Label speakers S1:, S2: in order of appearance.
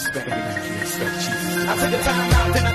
S1: expect. I took the time out,